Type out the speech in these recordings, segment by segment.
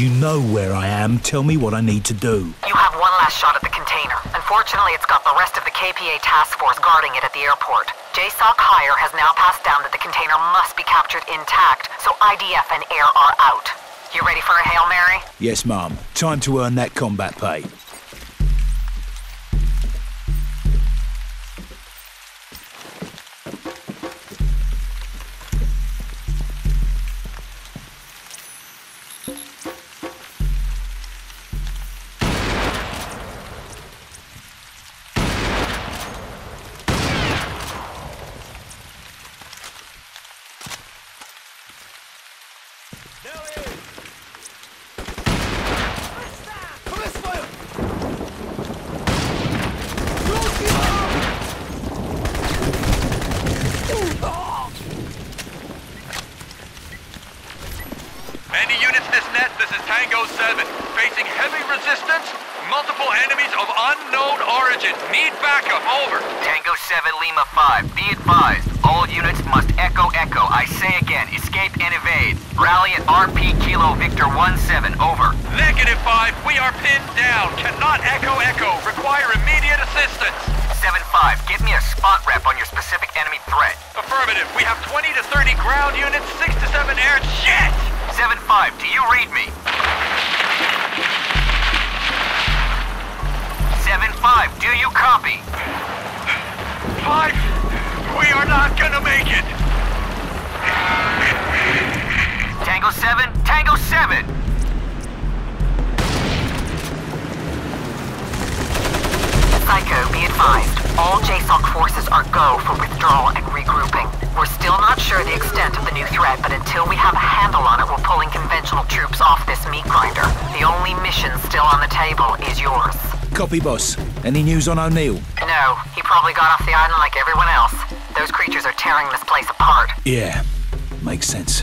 You know where I am. Tell me what I need to do. You have one last shot at the container. Unfortunately, it's got the rest of the KPA task force guarding it at the airport. JSOC Higher has now passed down that the container must be captured intact, so IDF and AIR are out. You ready for a Hail Mary? Yes, Mum. Time to earn that combat pay. Any units this net, this is Tango 7. Facing heavy resistance, multiple enemies of unknown origin. Need backup, over. Tango 7 Lima 5, be advised. All units must echo echo. I say again, escape and evade. Rally at RP Kilo Victor 17, over. Negative 5, we are pinned down. Cannot echo echo. Require immediate assistance. 7-5, give me a spot rep on your specific enemy threat. Affirmative. We have 20 to 30 ground units, 6 to 7 air. Shit! 7-5, do you read me? 7-5, do you copy? 5, we are not gonna make it. Tango 7, Tango 7! Psycho, be advised. All JSOC forces are go for withdrawal and regrouping. We're still not sure the extent of the new threat, but until we have a handle on it, we're pulling conventional troops off this meat grinder. The only mission still on the table is yours. Copy, boss. Any news on O'Neill? No, he probably got off the island like everyone else. Those creatures are tearing this place apart. Yeah, makes sense.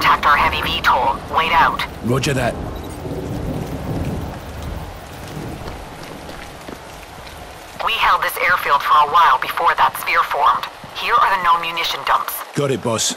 I recontact our heavy VTOL. Wait out. Roger that. We held this airfield for a while before that sphere formed. Here are the known munition dumps. Got it, boss.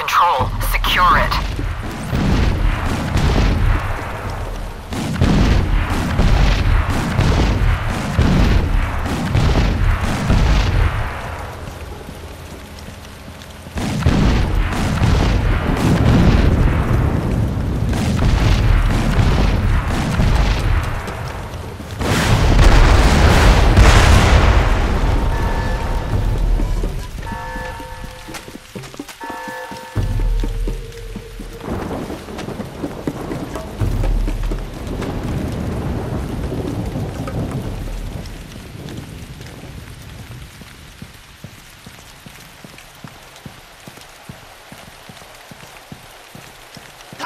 control.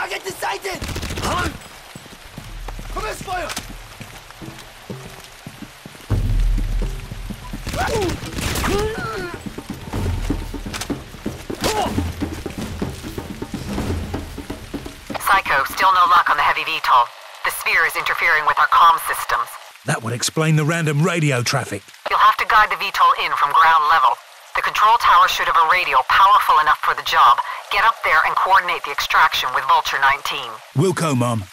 Sighted! Hello? Commence fire! Psycho, still no luck on the heavy VTOL. The sphere is interfering with our comm systems. That would explain the random radio traffic. You'll have to guide the VTOL in from ground level. Control tower should have a radio powerful enough for the job. Get up there and coordinate the extraction with Vulture 19. Wilco, Mum.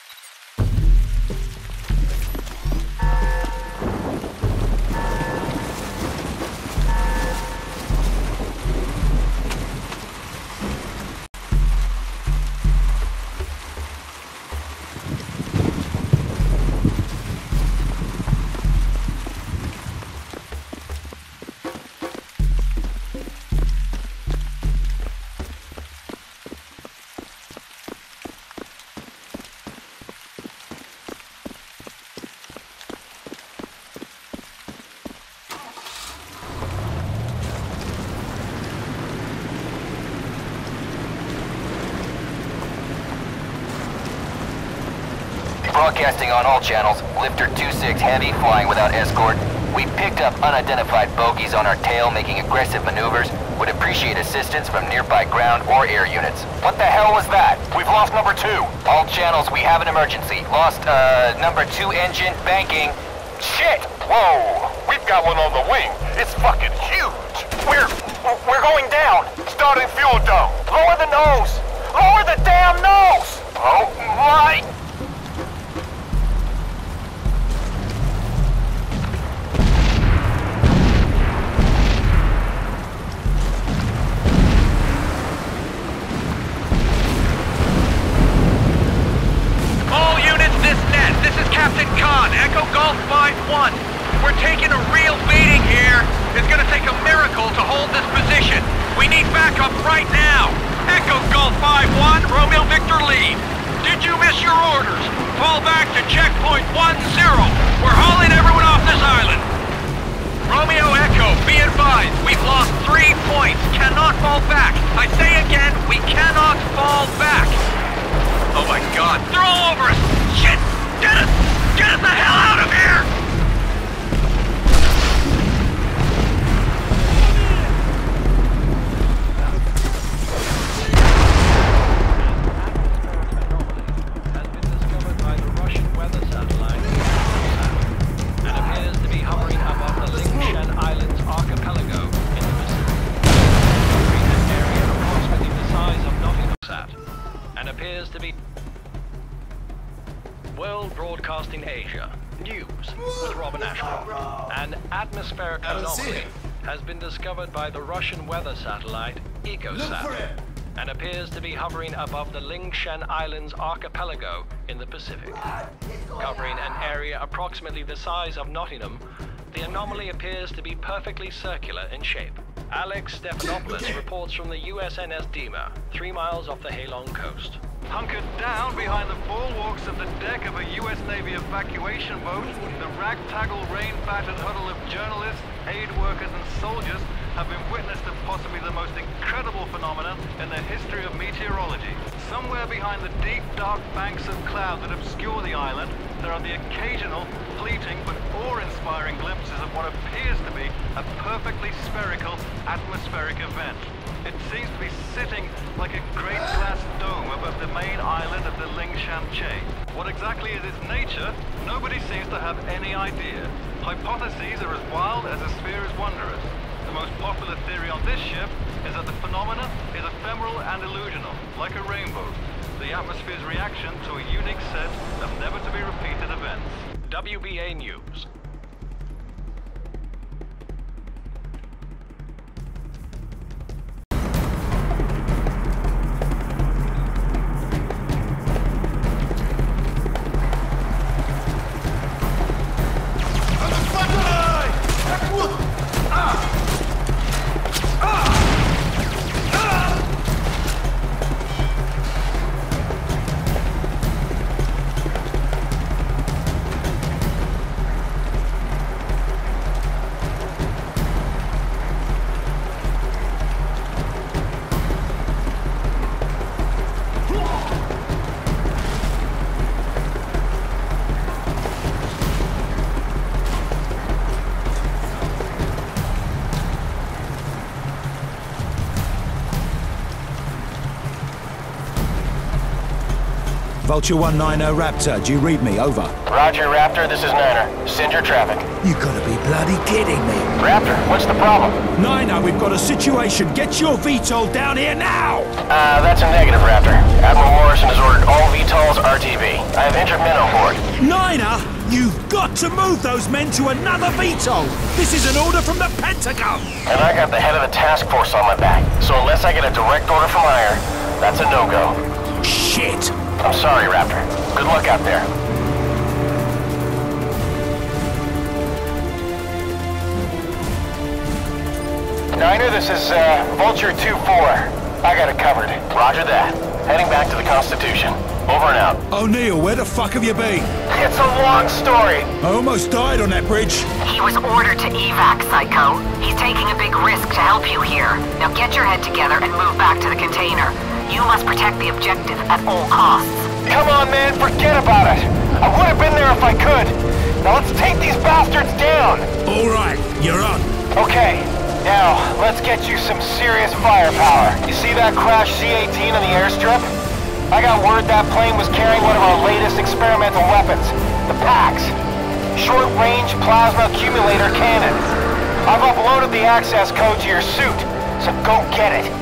Broadcasting on all channels, Lifter 2-6 Heavy flying without escort. We picked up unidentified bogies on our tail making aggressive maneuvers. Would appreciate assistance from nearby ground or air units. What the hell was that? We've lost number two. All channels, we have an emergency. Lost, uh, number two engine, banking. Shit! Whoa! We've got one on the wing. It's fucking huge. We're, we're going down. Starting fuel dump. Lower the nose. Lower the damn nose! Oh my We need backup right now. Echo Golf 5-1, Romeo Victor lead. Did you miss your orders? Fall back to checkpoint 1-0. We're hauling everyone off this island. Romeo Echo, be advised, we've lost three points. Cannot fall back. I say again, we cannot fall back. By the Russian weather satellite EcoSat and appears to be hovering above the Lingshan Islands archipelago in the Pacific. Covering an area approximately the size of Nottingham, the anomaly appears to be perfectly circular in shape. Alex Stephanopoulos reports from the USNS Dima, three miles off the Halong coast. Hunkered down behind the bulwarks of the deck of a U.S. Navy evacuation boat, the ragtaggle rain-battered huddle of journalists, aid workers and soldiers have been witness to possibly the most incredible phenomenon in the history of meteorology. Somewhere behind the deep, dark banks of cloud that obscure the island, there are the occasional, fleeting but awe-inspiring glimpses of what appears to be a perfectly spherical atmospheric event. It seems to be sitting like a great glass dome above the main island of the Lingshan chain. What exactly is its nature, nobody seems to have any idea. Hypotheses are as wild as the sphere is wondrous. The most popular theory on this ship is that the phenomenon is ephemeral and illusional, like a rainbow. The atmosphere's reaction to a unique set of never-to-be-repeated events. WBA News. Vulture 190 Raptor, do you read me? Over. Roger, Raptor, this is Niner. Send your traffic. You gotta be bloody kidding me. Raptor, what's the problem? Niner, we've got a situation. Get your VTOL down here now! Uh, that's a negative, Raptor. Admiral Morrison has ordered all VTOLs RTB. I have injured men on board. Niner, you've got to move those men to another VTOL! This is an order from the Pentagon! And I got the head of the task force on my back. So unless I get a direct order from higher, that's a no-go. Shit! I'm sorry, Raptor. Good luck out there. Niner, this is uh, Vulture 2-4. I got it covered. Roger that. Heading back to the Constitution. Over and out. O'Neill, where the fuck have you been? It's a long story. I almost died on that bridge. He was ordered to evac, Psycho. He's taking a big risk to help you here. Now get your head together and move back to the container. You must protect the objective at all costs. Come on, man, forget about it. I would have been there if I could. Now let's take these bastards down. All right, you're on. Okay, now let's get you some serious firepower. You see that crash C-18 on the airstrip? I got word that plane was carrying one of our latest experimental weapons, the PAX. Short-range plasma accumulator cannon. I've uploaded the access code to your suit, so go get it.